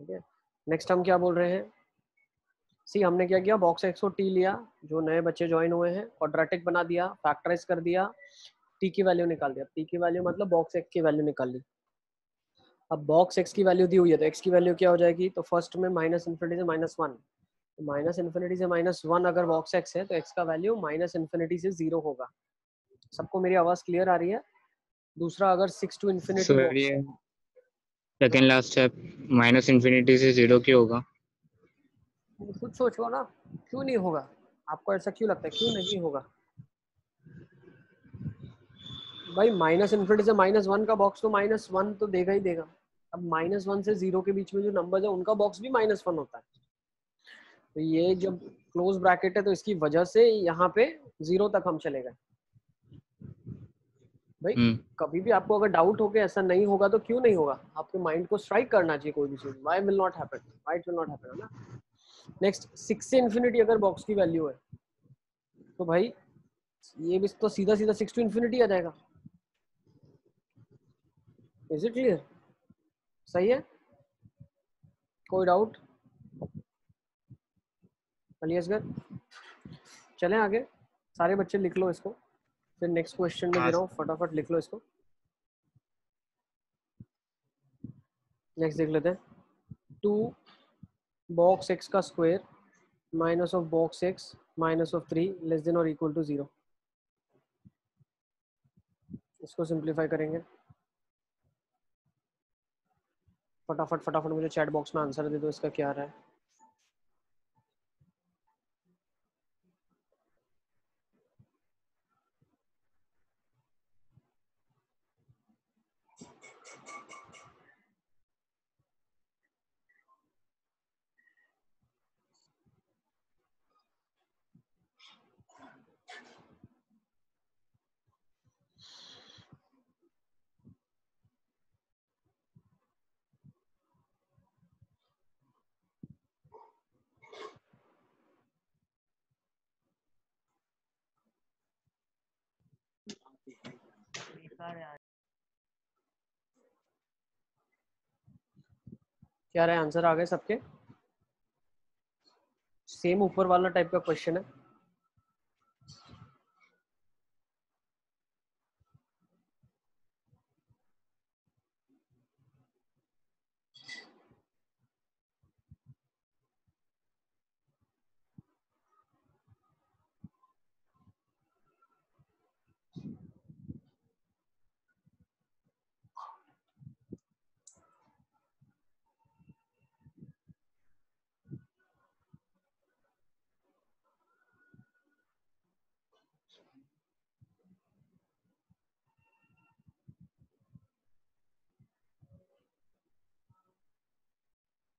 ठीक है? नेक्स्ट हम क्या बोल रहे हैं? सी हमने क्या किया? बॉक्स एक्स टी लिया जो नए बच्चे ज्वाइन हुए हैं क्वाड्रेटिक बना दिया फैक्टराइज कर दिया टी की वैल्यू निकाल दिया। टी की वैल्यू मतलब बॉक्स एक्स की वैल्यू निकाल ली। अब बॉक्स एक्स की वैल्यू दी हुई है तो एक्स की वैल्यू क्या हो जाएगी? तो फ़र्स्ट में माइनस इन्फिनिटी से माइनस वन माइनस इन्फिनिटी से माइनस वन अगर बॉक्स एक्स है तो एक्स का वैल्यू माइनस इन्फिनिटी से ज़ीरो होगा। सबको मेरी आवाज़ क्लियर आ रही है? दूसरा अगर six to infinity second last step minus infinity से ज़ीरो क्यों होगा? खुद सोचो ना, क्यों नहीं होगा? आपको ऐसा क्यों लगता है? क्यों नहीं होगा? भाई माइनस इन्फिनिटी से माइनस वन का बॉक्स तो माइनस वन तो देगा ही देगा। अब माइनस वन से ज़ीरो के बीच में जो नंबर है, उनका बॉक्स भी माइनस वन होता है। तो ये जब क्लोज ब्रैकेट है तो इसकी वजह से यहाँ पे ज़ीरो तक हम चले गए। भाई हम्म। कभी भी आपको अगर डाउट हो के ऐसा नहीं होगा तो क्यों नहीं होगा? आपके माइंड को स्ट्राइक करना चाहिए कोई भी चीज़। Why will not happen why it will not happen है ना? नेक्स्ट सिक्स से इन्फिनिटी अगर बॉक्स की वैल्यू है तो भाई ये भी तो सीधा सीधा सिक्स टू इन्फिनिटी आ जाएगा। इज़ इट क्लियर सही है? कोई डाउट अलियसगर चलें आगे। सारे बच्चे लिख लो इसको। फिर नेक्स्ट क्वेश्चन में दे रहा हूँ फटाफट लिख लो इसको। नेक्स्ट देख लेते हैं। टू बॉक्स एक्स का square minus of box x minus of three less than और इक्वल टू ज़ीरो इसको सिंप्लीफाई करेंगे। फटाफट फटाफट मुझे चैट बॉक्स में आंसर दे दो इसका क्या रहा है। क्या रहे आंसर आ गए सबके? सेम ऊपर वाला टाइप का क्वेश्चन है।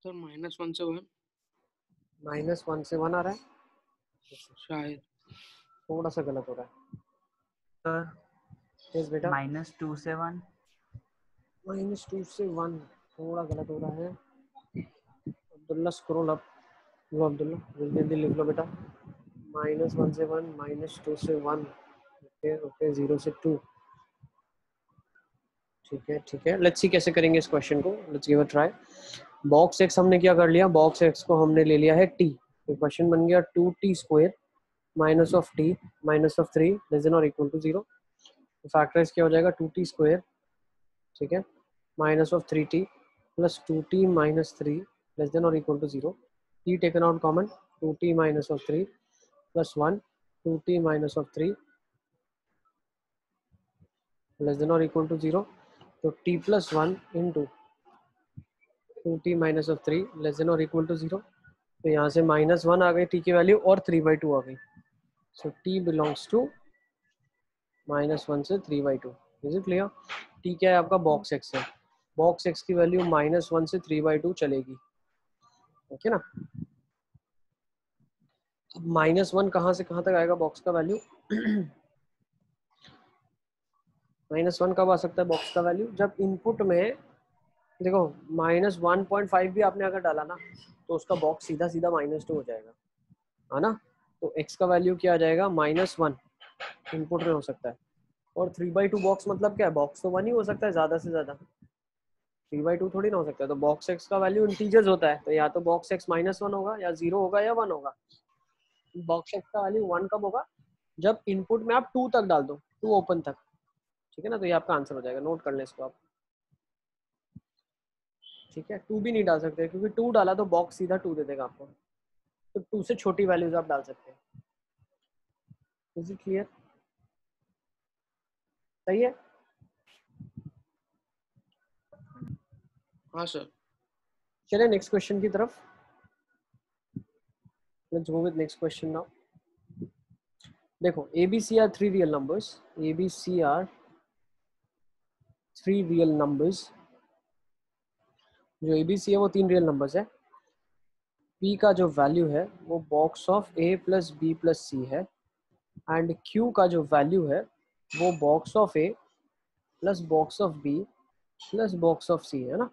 सर माइनस वन से वन माइनस वन से वन आ रहा है? शायद। थोड़ा सा गलत हो रहा है। सर यस बेटा। माइनस टू से वन माइनस टू से वन थोड़ा गलत हो रहा है। अब्दुल्ला स्क्रॉल अप लो अब्दुल्ला जल्दी जल्दी लिख लो बेटा। माइनस वन से वन माइनस टू से वन ओके ओके ज़ीरो से टू ठीक है ठीक है। लेट्स सी कैसे करेंगे इस क्वेश्चन को। Let's give a try box x हमने क्या कर लिया? बॉक्स एक्स को हमने ले लिया है टी तो क्वेश्चन बन गया two t square minus of t minus of three less than और इक्वल टू ज़ीरो फैक्टराइज क्या हो जाएगा? टू टी स्क्वायर ठीक है? Minus of three t plus two t minus three less than और equal to zero t taken out common two t minus of three plus one two t minus of three less than और equal to zero तो t plus one into two t minus of three, less than or equal to zero तो यहाँ से minus one आ गई T की value और three by two आ गई। So t belongs to minus one से three by two. Is it clear t क्या है आपका? बॉक्स एक्स है। बॉक्स एक्स की वैल्यू माइनस वन से थ्री बाई टू चलेगी। ओके ना? अब माइनस वन कहाँ से कहाँ तक आएगा बॉक्स का वैल्यू? माइनस वन कब आ सकता है बॉक्स का वैल्यू? जब इनपुट में देखो माइनस वन पॉइंट फाइव भी आपने अगर डाला ना तो उसका बॉक्स सीधा सीधा माइनस टू हो जाएगा। है ना? तो एक्स का वैल्यू क्या आ जाएगा? माइनस वन इनपुट में हो सकता है। और थ्री बाई टू बॉक्स मतलब क्या है? बॉक्स तो वन ही हो सकता है, ज़्यादा से ज़्यादा। थ्री बाई टू थोड़ी ना हो सकता है। तो बॉक्स एक्स का वैल्यू इंटीजर्स होता है तो या तो बॉक्स एक्स माइनस वन होगा, या ज़ीरो होगा, या वन होगा। बॉक्स एक्स का वैल्यू वन कब होगा? जब इनपुट में आप टू तक डाल दो टू ओपन तक। ठीक है ना? तो ये आपका आंसर हो जाएगा। नोट कर लें इसको आप। ठीक है? टू भी नहीं डाल सकते क्योंकि टू डाला तो बॉक्स सीधा टू दे देगा आपको तो टू से छोटी वैल्यूज़ आप डाल सकते हैं। इज़ इट क्लियर सही है? हाँ सर चलिए नेक्स्ट क्वेश्चन की तरफ़। Let's go with next question now देखो a b c are three real numbers a b c are three real numbers जो ए बी सी है, वो तीन रियल नंबर्स है। पी का जो वैल्यू है, वो box of a plus b plus c है। एंड क्यू का जो वैल्यू है, वो box of a plus box of b plus box of c है ना।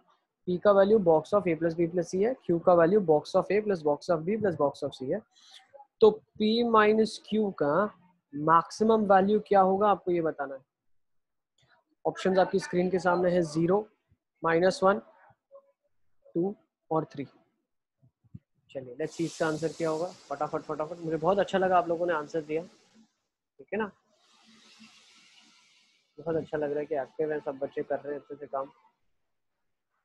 पी का value box of a plus b plus c है क्यू का value box of a plus box of b plus box of c है। तो P minus Q का maximum value क्या होगा, आपको ये बताना है। ऑप्शन आपकी स्क्रीन के सामने है ज़ीरो माइनस वन टू और थ्री। चलिए लेट्स सी इसका आंसर क्या होगा। फटाफट फटाफट। मुझे बहुत अच्छा लगा आप लोगों ने आंसर दिया। ठीक है ना? बहुत अच्छा लग रहा है कि एक्टिव है, सब बच्चे कर रहे हैं अच्छे से काम।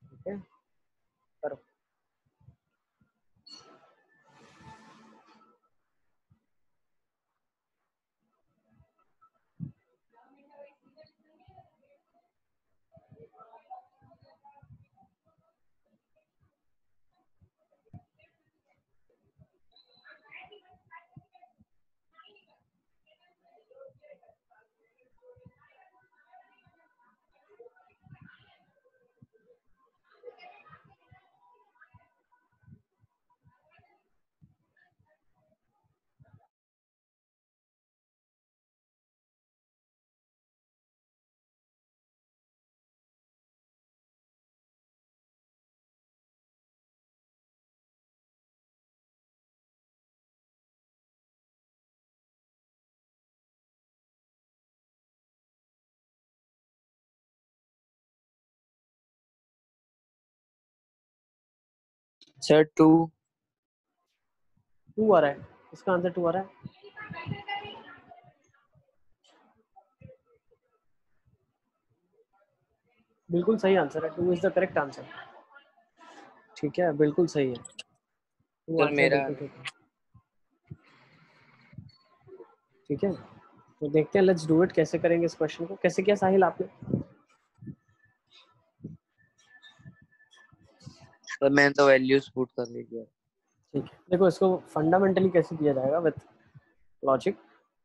ठीक है? करो। सर टू टू आ रहा है। इसका आंसर टू आ रहा है। बिल्कुल सही आंसर है। Two is the correct answer ठीक है बिल्कुल सही है। Answer मेरा- ठीक है। ठीक है? तो देखते हैं लेट्स डू इट कैसे करेंगे इस क्वेश्चन को? कैसे किया साहिल आपने? सर मैंने तो वैल्यूज़ पुट कर ली थी। ठीक है। देखो इसको फंडामेंटली कैसे किया जाएगा विथ लॉजिक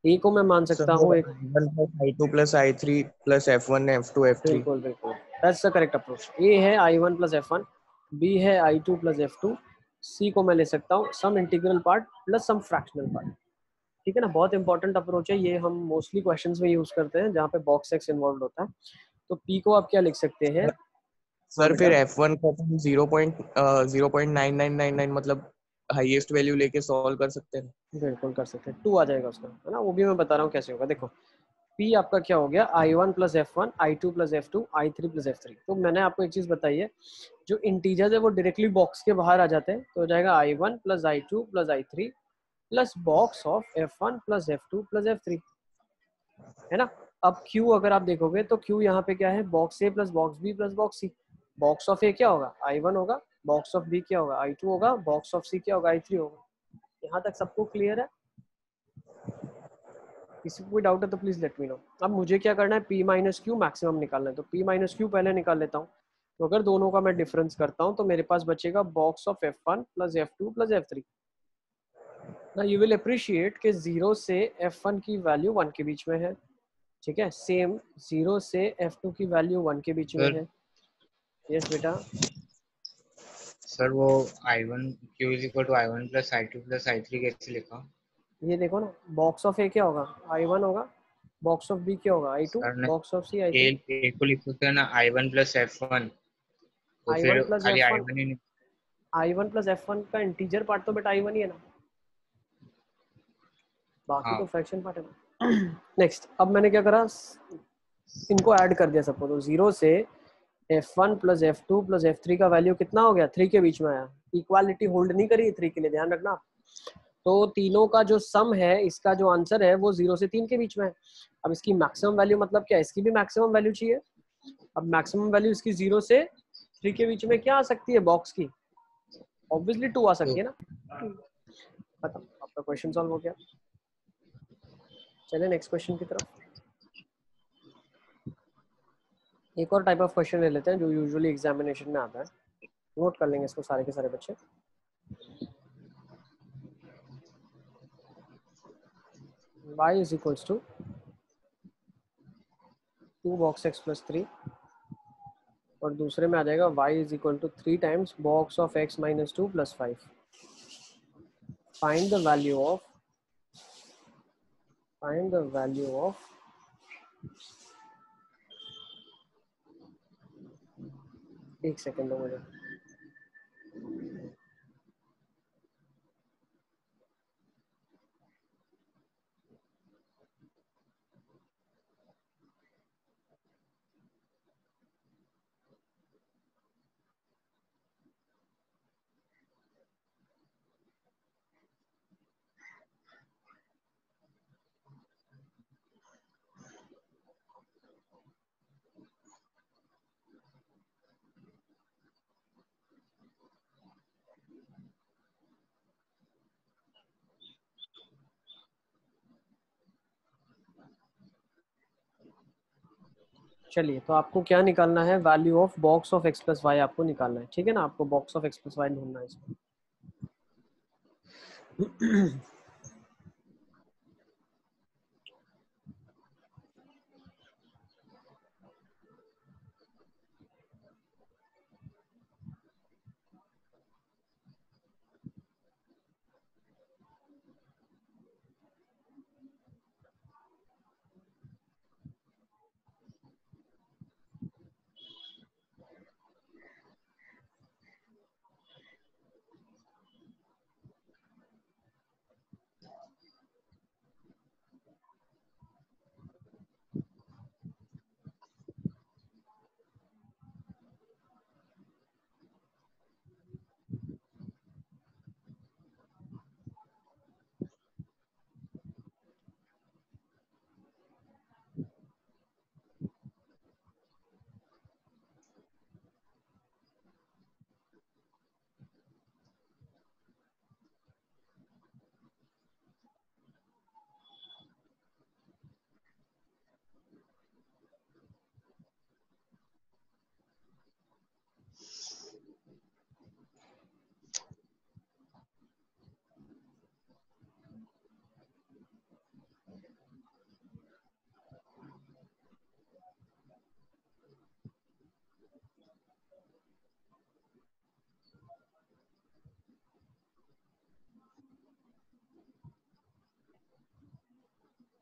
ए को मैं मान सकता हूँ एक one plus i two plus i three plus f one f two f three बिल्कुल बिल्कुल। That's the correct approach a है i one plus f one b है i two plus f two c को मैं ले सकता हूँ some integral part plus some fractional part ठीक है ना? बहुत इंपॉर्टेंट अप्रोच है। ये हम मोस्टली क्वेश्चंस में यूज़ करते हैं जहाँ पे बॉक्स एक्स इन्वॉल्व होता है। तो पी को आप क्या लिख सकते हैं? सर फिर एफ़ वन को अपन zero point zero point nine nine nine nine मतलब हाईएस्ट वैल्यू लेके सॉल्व कर सकते हैं। बिल्कुल कर सकते हैं। टू आ जाएगा उसका है ना? वो भी मैं बता रहा हूँ कैसे होगा। देखो पी आपका क्या हो गया? I one plus f one i two plus f two i three plus f three तो मैंने आपको एक चीज़ बताई है जो इंटीजर्स है वो डायरेक्टली बॉक्स के बाहर आ जाते हैं तो हो जाएगा i one plus i two plus i three plus box of f one plus f two plus f three है ना? अब Q अगर आप देखोगे तो Q यहाँ पे क्या है? Box a plus box b plus box c box of a क्या होगा? आई वन होगा बॉक्स ऑफ़ बी क्या होगा? आई टू होगा बॉक्स ऑफ़ सी क्या होगा? आई थ्री होगा। यहाँ तक सबको क्लियर है? किसी को कोई डाउट है तो प्लीज़ लेट मी नो अब मुझे क्या करना है? पी माइनस क्यू मैक्सिमम निकालना है। तो पी माइनस क्यू पहले निकाल लेता हूँ। तो अगर दोनों का मैं डिफरेंस करता हूँ तो मेरे पास बचेगा box of f one plus f two plus f three ना यू विल अप्रिशिएट कि ज़ीरो से एफ़ वन की वैल्यू वन के बीच में है। ठीक है? सेम ज़ीरो से एफ़ टू की वैल्यू वन के बीच में है। यस बेटा। सर वो i one q is equal to i one plus i plus i कैसे लिखा? ये देखो ना बॉक्स ऑफ़ ए क्या होगा? आई वन होगा बॉक्स ऑफ़ बी क्या होगा? आई टू Sir, ने- box of c i a a को लिख सकते हैं ना? I one plus f one तो I1 फिर plus खाली आई F1 वन ही नहीं- i one plus f one का इंटीजर पार्ट तो बेटा आई वन ही है ना? बाकी हाँ। तो फ्रैक्शन पार्ट है ना। नेक्स्ट अब मैंने क्या करा? इनको ऐड कर दिया सबको तो ज़ीरो से f one plus f two plus f three का वैल्यू कितना हो गया? थ्री के बीच में आया। इक्वालिटी होल्ड नहीं करी थ्री के लिए, ध्यान रखना। तो तीनों का जो सम है, इसका जो आंसर है, वो ज़ीरो से तीन के बीच में है। अब इसकी मैक्सिमम वैल्यू मतलब क्या इसकी भी मैक्सिमम वैल्यू चाहिए। अब मैक्सिमम वैल्यू इसकी ज़ीरो से थ्री के बीच में क्या आ सकती है? बॉक्स की। ऑब्वियसली टू आ सकती है ना? खत्म। आपका क्वेश्चन सॉल्व हो गया। चले नेक्स्ट क्वेश्चन की तरफ़। एक और टाइप ऑफ़ क्वेश्चन ले लेते हैं जो यूजुअली एग्जामिनेशन में आता है नोट कर लेंगे इसको सारे के सारे बच्चे y is equals to 2 box x plus 3 और दूसरे में आ जाएगा y is equal to 3 times box of x minus 2 plus 5 find the value of find the value of एक सेकेंड दो मुझे चलिए तो आपको क्या निकालना है? Value of box of x plus y आपको निकालना है, ठीक है ना? आपको box of x plus y ढूंढना है इसमें।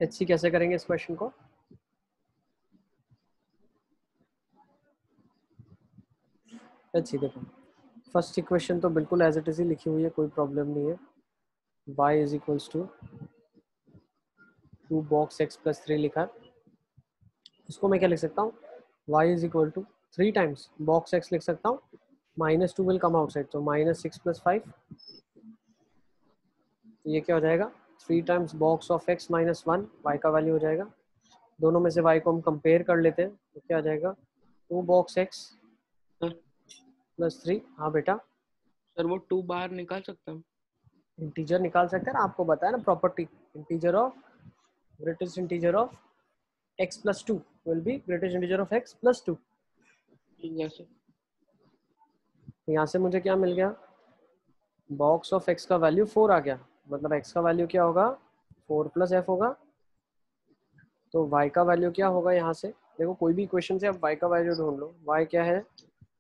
एच कैसे करेंगे इस क्वेश्चन को। सी देखो। फ़र्स्ट इक्वेशन तो बिल्कुल एज इट इज़ ही लिखी हुई है, कोई प्रॉब्लम नहीं है। Y is equals to two box x plus three लिखा है। इसको मैं क्या लिख सकता हूँ? Y is equal to three times box x लिख सकता हूँ। Minus two will come outside तो माइनस सिक्स प्लस फाइव ये क्या हो जाएगा? Three times box of x minus one y का वैल्यू हो जाएगा। दोनों में से वाई को हम कंपेयर कर लेते हैं तो क्या आ जाएगा? Two box x plus three हाँ बेटा। सर वो टू बाहर निकाल सकते हैं। इंटीजर निकाल सकते हैं। आपको बताया ना property integer of greatest integer of x plus two will be greatest integer of x plus two यहाँ से मुझे क्या मिल गया? बॉक्स ऑफ़ एक्स का वैल्यू फोर आ गया। मतलब एक्स का वैल्यू क्या होगा? फोर प्लस एफ़ होगा। तो वाई का वैल्यू क्या होगा यहाँ से? देखो, कोई भी इक्वेशन से आप वाई का वैल्यू ढूंढ लो। वाई क्या है?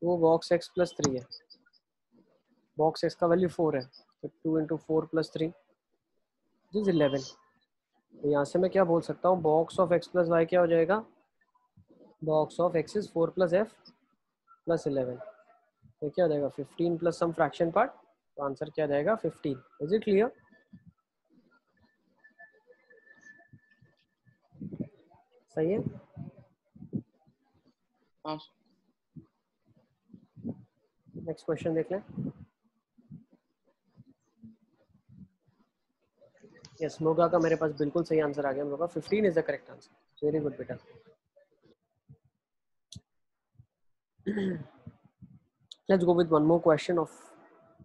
वो बॉक्स एक्स प्लस थ्री है। बॉक्स एक्स का वैल्यू फोर है। तो two into four plus three this eleven तो यहाँ से मैं क्या बोल सकता हूँ? Box of x plus y क्या हो जाएगा? Box of x is four plus f plus eleven तो क्या हो जाएगा? Fifteen plus some fraction part तो आंसर क्या जाएगा? फिफ्टीन इज़ इट क्लियर सही है? हाँ। नेक्स्ट क्वेश्चन देख लें। यस मोगा का मेरे पास बिल्कुल सही आंसर आ गया Moga. Fifteen is the correct answer very good बेटा। Let's go with one more question of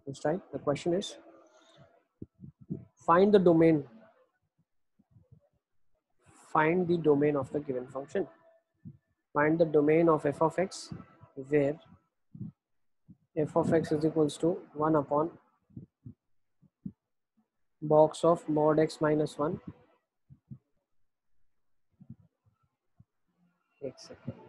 this time the question is find the domain find the domain of the given function. Find the domain of f of x where f of x is equals to 1 upon box of mod x minus 1 एक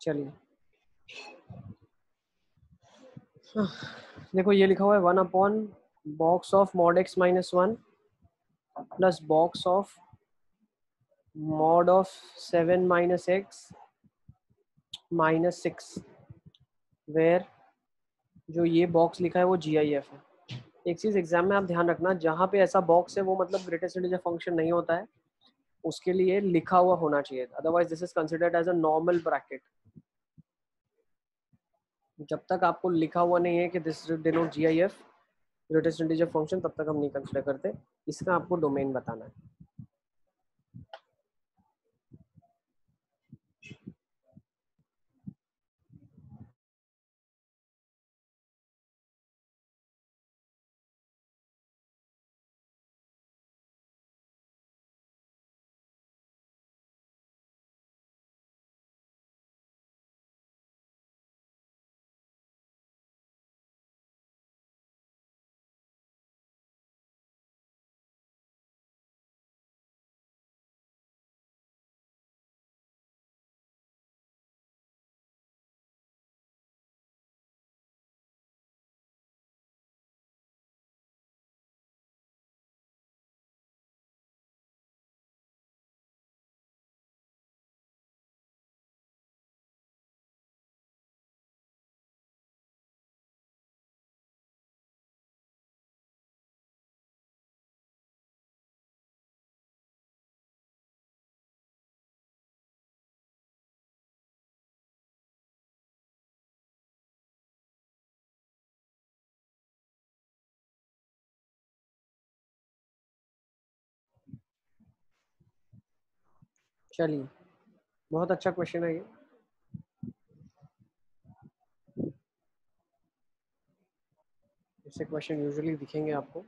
चलिए। हाँ, देखो ये लिखा हुआ है one upon box of mod x minus one plus box of mod of seven minus x minus six where जो ये बॉक्स लिखा है वो जी आई एफ़ है। एक चीज़ एग्ज़ाम में आप ध्यान रखना जहाँ पे ऐसा बॉक्स है वो मतलब ग्रेटेस्ट इंटीजर फ़ंक्शन नहीं होता है उसके लिए लिखा हुआ होना चाहिए। Otherwise this is considered as a normal bracket जब तक आपको लिखा हुआ नहीं है कि this denote G I F function तब तक हम नहीं कंसिडर करते। इसका आपको डोमेन बताना है। चलिए। बहुत अच्छा क्वेश्चन है ये। ऐसे क्वेश्चन यूजुअली दिखेंगे आपको।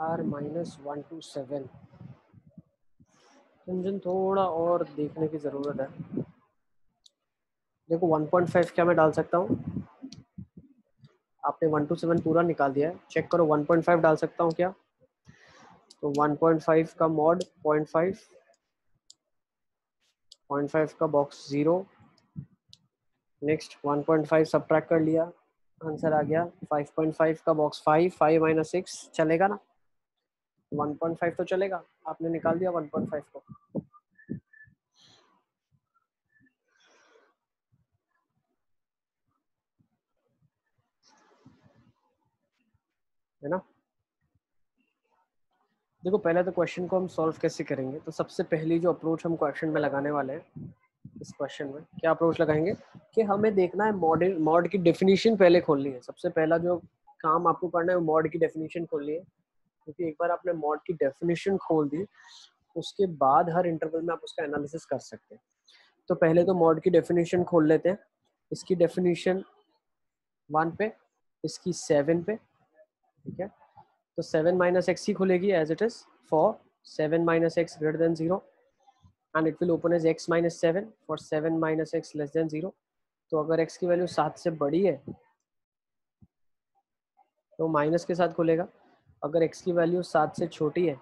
R minus one two seven. Engine थोड़ा और देखने की ज़रूरत है। देखो 1.5 क्या मैं डाल सकता हूँ? आपने 1 टू सेवन पूरा निकाल दिया है। चेक करो 1.5 डाल सकता हूँ क्या? तो 1.5 का मॉड 0.5 0.5 का बॉक्स ज़ीरो। नेक्स्ट 1.5 सब्ट्रैक्ट कर लिया। आंसर आ गया 5.5 का बॉक्स 5 5 माइनस सिक्स। चलेगा ना? 1.5 तो चलेगा। आपने निकाल दिया 1.5 को। है ना? देखो, पहले तो क्वेश्चन को हम सॉल्व कैसे करेंगे? तो सबसे पहली जो अप्रोच हम क्वेश्चन में लगाने वाले हैं, इस क्वेश्चन में, क्या अप्रोच लगाएँगे? कि हमें देखना है मॉड मॉड की डेफिनेशन पहले खोलनी है। सबसे पहला जो काम आपको करना है मॉड की डेफिनेशन खोलनी है। क्योंकि एक बार आपने मॉड की डेफिनेशन खोल दी, उसके बाद हर इंटरवल में आप उसका एनालिसिस कर सकते हैं। तो पहले तो मॉड की डेफिनेशन खोल लेते हैं। इसकी डेफिनेशन वन पे, इसकी सेवन पे, ठीक है? तो सेवन माइनस एक्स ही खुलेगी as it is for seven minus x greater than zero and it will open as x minus seven for seven minus x less than zero तो अगर एक्स की वैल्यू सात से बड़ी है तो माइनस के साथ खुलेगा। अगर एक्स की वैल्यू सात से छोटी है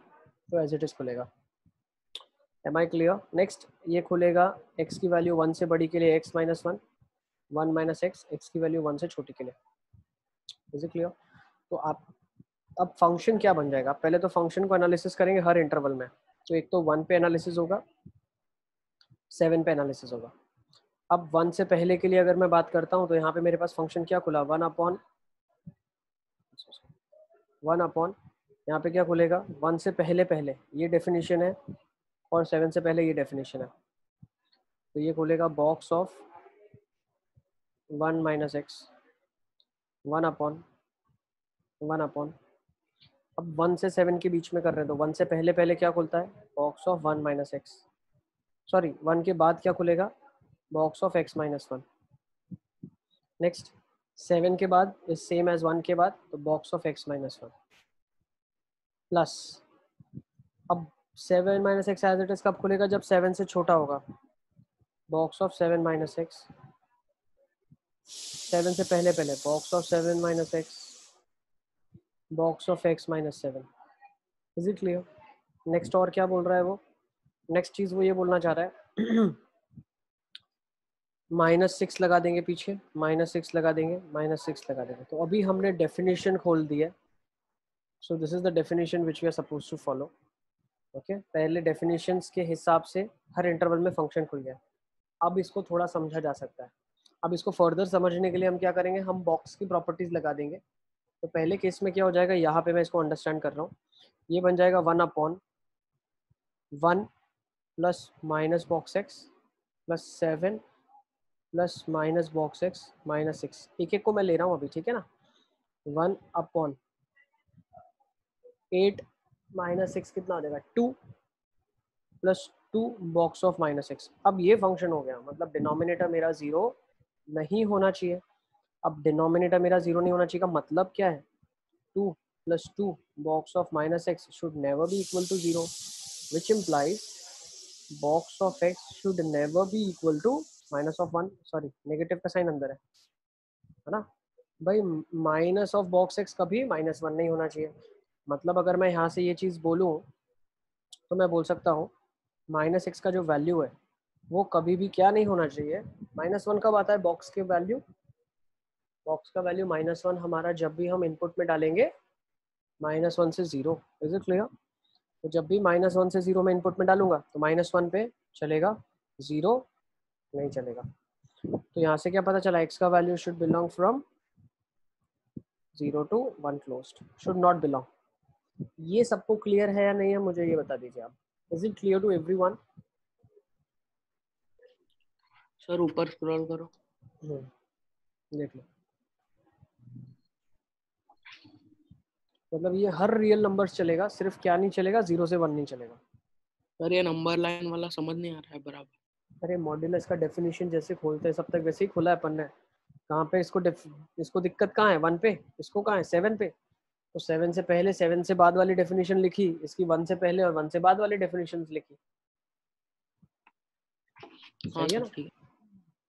तो एज इट इज़ खुलेगा। एम आई क्लियर नेक्स्ट ये खुलेगा एक्स की वैल्यू वन से बड़ी के लिए x minus one one minus x x की वैल्यू वन से छोटी के लिए। इज़ इट क्लियर तो आप, अब फ़ंक्शन क्या बन जाएगा? पहले तो फ़ंक्शन को एनालिसिस करेंगे हर इंटरवल में। तो एक तो वन पे एनालिसिस होगा सेवन पे एनालिसिस होगा। अब वन से पहले के लिए अगर मैं बात करता हूँ तो यहाँ पे मेरे पास फ़ंक्शन क्या खुला? वन अपॉन वन अपॉन, यहाँ पे क्या खुलेगा? वन से पहले पहले, ये डेफिनेशन है, और सेवन से पहले ये डेफिनेशन है। तो ये खुलेगा box of one minus x one upon one upon अब वन से सेवन के बीच में कर रहे हैं तो वन से पहले पहले क्या खुलता है? Box of one minus x sorry one के बाद क्या खुलेगा? Box of x minus one next seven के बाद इज़ सेम एज वन के बाद तो box of x minus one plus अब seven minus x as it is कब खुलेगा? जब सेवन से छोटा होगा। Box of seven minus x seven से पहले पहले box of seven minus x box of x minus seven is it clear next और क्या बोल रहा है वो? नेक्स्ट चीज़ वो ये बोलना चाह रहा है। माइनस सिक्स लगा देंगे पीछे, माइनस सिक्स लगा देंगे, माइनस सिक्स लगा देंगे। तो अभी हमने डेफिनेशन खोल दी है। So this is the definition which we are suppose to follow okay पहले डेफिनेशन के हिसाब से हर इंटरवल में फ़ंक्शन खुल गया। अब इसको थोड़ा समझा जा सकता है। अब इसको फर्दर समझने के लिए हम क्या करेंगे? हम बॉक्स की प्रॉपर्टीज़ लगा देंगे। तो पहले केस में क्या हो जाएगा? यहाँ पे मैं इसको अंडरस्टैंड कर रहा हूँ। ये बन जाएगा one upon one plus minus box x plus seven plus minus box x minus six. एक एक को मैं ले रहा हूँ अभी, ठीक है ना? One upon eight minus six कितना हो जाएगा? Two plus two box of minus six. अब ये फ़ंक्शन हो गया मतलब डिनोमिनेटर मेरा ज़ीरो नहीं होना चाहिए। अब डिनोमिनेटर मेरा ज़ीरो नहीं होना चाहिए का मतलब क्या है? Two plus two box of minus x should never be equal to zero which implies box of x should never be equal to minus of one, sorry, negative का साइन अंदर है है ना? भाई, माइनस ऑफ़ बॉक्स एक्स कभी minus one नहीं होना चाहिए। मतलब अगर मैं यहाँ से ये चीज़ बोलूँ तो मैं बोल सकता हूँ, माइनस एक्स का जो वैल्यू है, वो कभी भी क्या नहीं होना चाहिए। माइनस वन कब आता है? बॉक्स के वैल्यू। बॉक्स का वैल्यू माइनस वन हमारा जब भी हम इनपुट में डालेंगे, माइनस वन से ज़ीरो। इज़ इट क्लियर तो जब भी माइनस वन से ज़ीरो में इनपुट में डालूँगा तो माइनस वन पे चलेगा ज़ीरो। नहीं चलेगा। तो यहाँ से क्या पता चला एक्स का value should belong from zero to one close should not belong ये सबको क्लियर है या नहीं है मुझे ये बता दीजिए आप। Is it clear to everyone sir ऊपर स्क्रॉल करो। देख लो। मतलब ये हर रियल नंबर्स चलेगा सिर्फ़ क्या नहीं चलेगा ज़ीरो से वन नहीं चलेगा। सर ये नंबर लाइन वाला समझ नहीं आ रहा है बराबर। अरे मॉड्यूलस का डेफिनेशन जैसे खोलते हैं सब तक वैसे ही खोला है अपन ने कहाँ पे इसको इसको दिक्कत कहाँ है? वन पे? इसको कहाँ है? सेवन पे? तो सेवन से पहले सेवन से बाद वाली डेफिनेशन लिखी इसकी वन से पहले और वन से बाद वाली डेफिनेशन लिखी। हाँ सही है।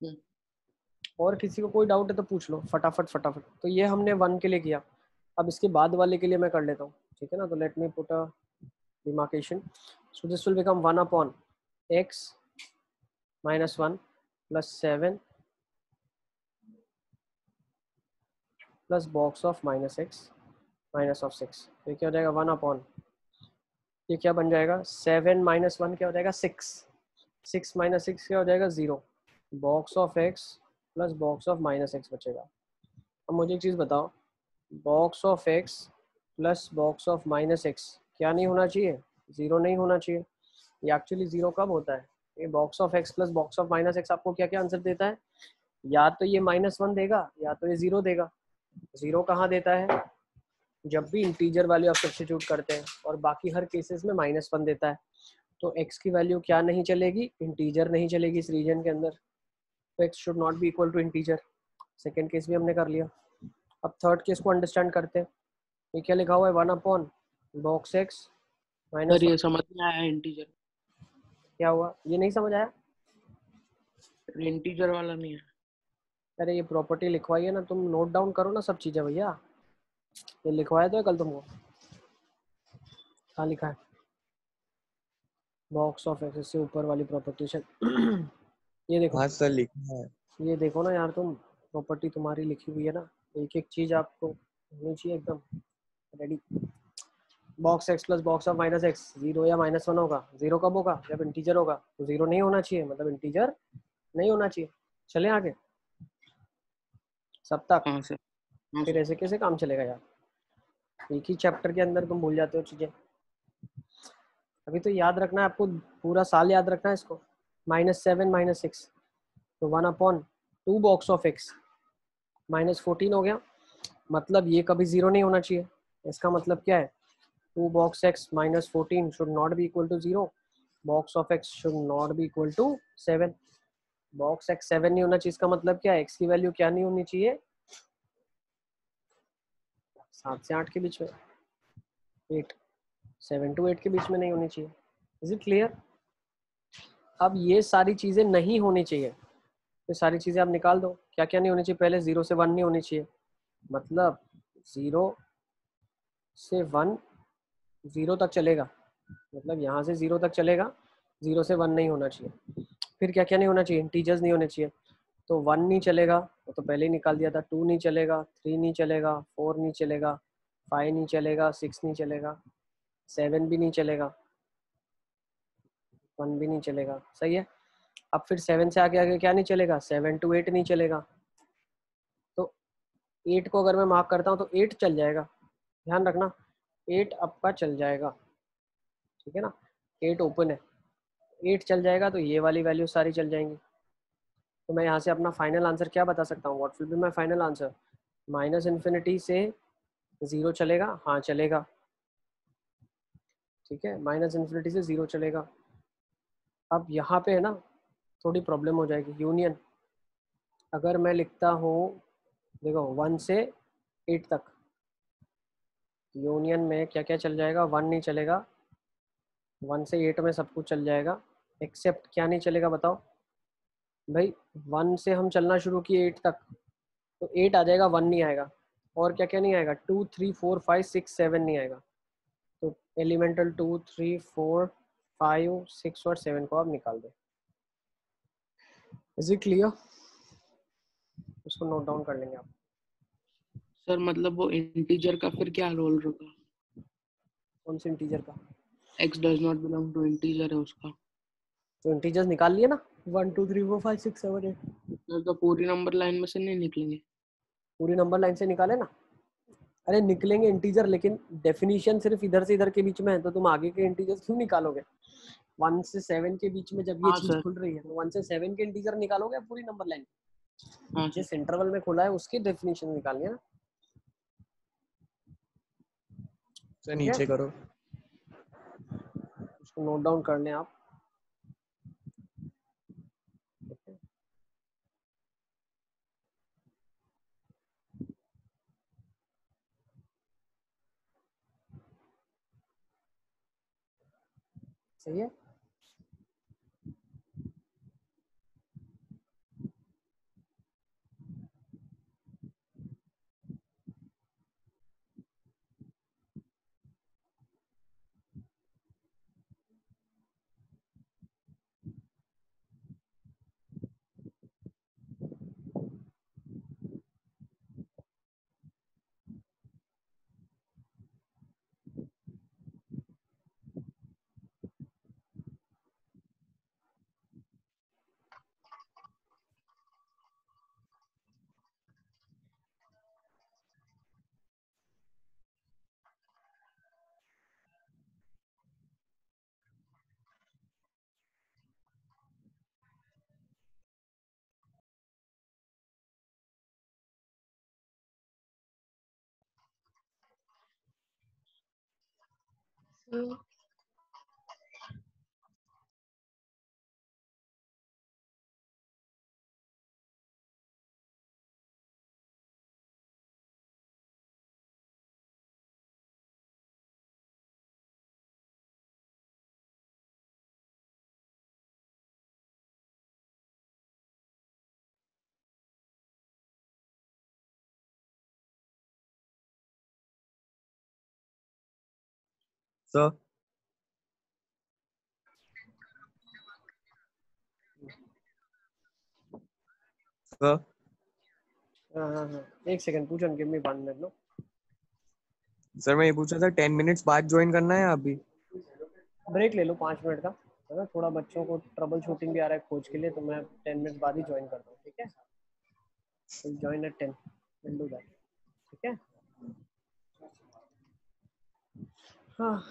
ना और किसी को कोई डाउट है तो पूछ लो फटाफट फटाफट। तो ये हमने वन के लिए किया। अब इसके बाद वाले के लिए मैं कर लेता हूँ ठीक है ना? तो let me put a demarcation so this will become one upon x minus one plus seven plus box of minus x minus of six ये क्या हो जाएगा? वन अपॉन ये क्या बन जाएगा? सेवन माइनस वन क्या हो जाएगा? सिक्स सिक्स माइनस सिक्स क्या हो जाएगा? Zero box of x plus box of minus x बचेगा। अब मुझे एक चीज़ बताओ। Box of x plus box of minus x क्या नहीं होना चाहिए? ज़ीरो नहीं होना चाहिए। ये एक्चुअली ज़ीरो कब होता है? ये box of x plus box of minus x आपको क्या क्या आंसर देता है? या तो ये माइनस वन देगा या तो ये ज़ीरो देगा। ज़ीरो कहाँ देता है? जब भी इंटीजर वैल्यू आप सब्सटीट्यूट करते हैं और बाकी हर केसेस में माइनस वन देता है तो x की वैल्यू क्या नहीं चलेगी? इंटीजर नहीं चलेगी इस रीजन के अंदर। तो x should not be equal to integer second case भी हमने कर लिया। अब थर्ड केस को अंडरस्टैंड करते हैं। ये क्या लिखा हुआ है? One upon box x minus ये समझ में आया इंटीजर क्या हुआ? ये नहीं समझ आया? इंटीजर वाला नहीं है। अरे ये प्रॉपर्टी लिखवाई है ना तुम नोट डाउन करो ना सब चीज़ें भैया। ये लिखवाया तो है कल तुमको। कहाँ लिखा है? बॉक्स ऑफ़ एक्सेस से ऊपर वाली प्रॉपर्टी से। ये देखो। हाँ सर लिखा है। ये देखो ना यार तुम प्रॉपर्टी तुम्हारी लिखी हुई है ना। एक एक चीज़ आपको होनी चाहिए एकदम। Ready box x plus box of minus x zero या माइनस वन होगा। ज़ीरो कब होगा? जब इंटीजर होगा। तो ज़ीरो नहीं होना चाहिए मतलब इंटीजर नहीं होना चाहिए। चले आगे। सब तक। हाँ हाँ फिर ऐसे कैसे काम चलेगा यार? एक ही चैप्टर के अंदर तुम भूल जाते हो चीज़ें। अभी तो याद रखना है आपको पूरा साल याद रखना है इसको। माइनस सेवन माइनस सिक्स तो one upon two box of x minus fourteen हो गया। मतलब ये कभी ज़ीरो नहीं होना चाहिए। इसका मतलब क्या है? Two box x minus fourteen should not be equal to zero, box of x should not be equal to seven. Box x seven नहीं होना चाहिए मतलब क्या है? एक्स की वैल्यू क्या नहीं होनी चाहिए? सात से आठ के बीच में। एट। सेवन टू एट के बीच में नहीं होनी चाहिए। इज़ इट क्लियर अब ये सारी चीज़ें नहीं होनी चाहिए। तो सारी चीज़ें आप निकाल दो। क्या क्या नहीं होनी चाहिए? पहले ज़ीरो से वन नहीं होनी चाहिए। मतलब ज़ीरो से वन ज़ीरो तक चलेगा। मतलब यहाँ से ज़ीरो तक चलेगा, ज़ीरो से वन नहीं होना चाहिए। फिर क्या क्या नहीं होना चाहिए? इंटीजर्स नहीं होने चाहिए। तो वन नहीं चलेगा, वो तो पहले ही निकाल दिया था। टू नहीं चलेगा थ्री नहीं चलेगा फोर नहीं चलेगा फाइव नहीं चलेगा सिक्स नहीं चलेगा सेवन भी नहीं चलेगा वन भी नहीं चलेगा। सही है? अब फिर सेवन से आगे आगे क्या नहीं चलेगा? सेवन टू एट नहीं चलेगा। तो एट को अगर मैं मार्क करता हूँ तो एट चल जाएगा। ध्यान रखना। एट आपका चल जाएगा। ठीक है ना? एट ओपन है। एट चल जाएगा तो ये वाली वैल्यू सारी चल जाएँगी। तो मैं यहाँ से अपना फाइनल आंसर क्या बता सकता हूँ? What will be my final answer? Minus infinity से ज़ीरो चलेगा। हाँ चलेगा। ठीक है? माइनस इन्फिनिटी से ज़ीरो चलेगा। अब यहाँ पे है ना, थोड़ी प्रॉब्लम हो जाएगी। यूनियन। अगर मैं लिखता हूँ, देखो, वन से एट तक। यूनियन में क्या क्या चल जाएगा? वन नहीं चलेगा। वन से एट में सब कुछ चल जाएगा। एक्सेप्ट क्या नहीं चलेगा बताओ। भाई वन से हम चलना शुरू किए एट तक। तो एट आ जाएगा वन नहीं आएगा। और क्या क्या नहीं आएगा? Two three four five six seven नहीं आएगा। तो elemental two three four five six और सेवन को आप निकाल दो। इज़ इट क्लियर उसको नोट डाउन कर लेंगे आप। सर मतलब वो इंटीजर का फिर क्या रोल होगा कौन से इंटीजर का? X does not belong to integer है उसका। तो इंटीजर्स निकाल लिए ना? One two three four five six seven eight sir तो पूरी नंबर लाइन में से नहीं निकलेंगे। पूरी नंबर लाइन से निकाले ना? अरे निकलेंगे इंटीजर लेकिन डेफिनेशन सिर्फ़ इधर से इधर के बीच में है तो तुम आगे के इंटीजर क्यों निकालोगे? वन से सेवन के बीच में जब ये हाँ, चीज़ खुल रही है तो वन से सेवन के इंटीजर निकालोगे पूरी नंबर लाइन हाँ जिस इंटरवल में खुला है उसकी डेफिनेशन निकालनी है ना? सर नीचे करो। उसको नोट डाउन कर लें आप। सही है? सर हाँ हाँ हाँ एक सेकंड पूछो give me one minute no sir मैं ये पूछ रहा था टेन मिनट्स बाद ज्वाइन करना है अभी? ब्रेक ले लो पाँच मिनट का। है ना? थोड़ा बच्चों को ट्रबल शूटिंग भी आ रहा है खोज के लिए तो मैं टेन मिनट बाद ही ज्वाइन करता हूँ ठीक है? Join at ten will do that ठीक 啊